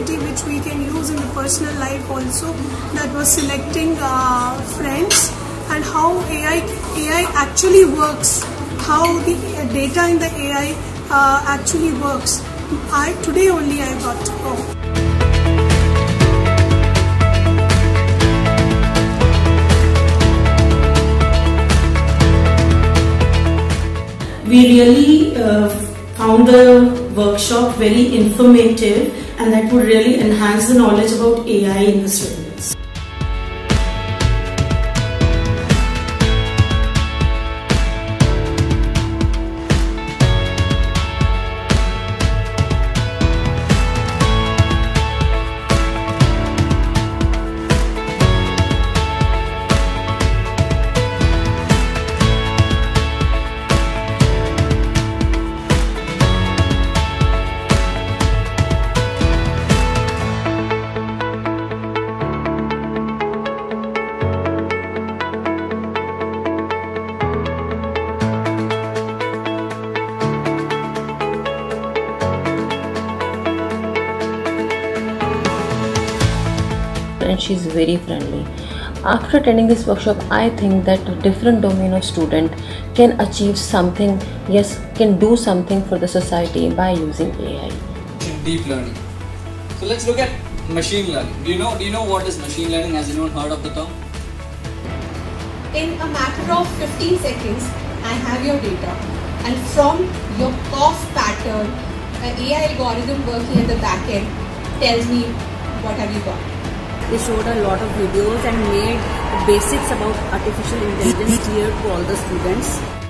ability which we can use in the personal life also. That was selecting uh, friends and how AI AI actually works, how the data in the AI uh, actually works. I today only I got to know. We really uh, found the workshop very informative and that would really enhance the knowledge about AI in the students. And she's very friendly. After attending this workshop, I think that a different domain of student can achieve something, yes, can do something for the society by using AI. deep learning. So let's look at machine learning. Do you know do you know what is machine learning? Has anyone heard of the term? in a matter of 15 seconds, I have your data. And from your cough pattern, an AI algorithm working at the back end tells me what have you got. They showed a lot of videos and made basics about artificial intelligence clear to all the students.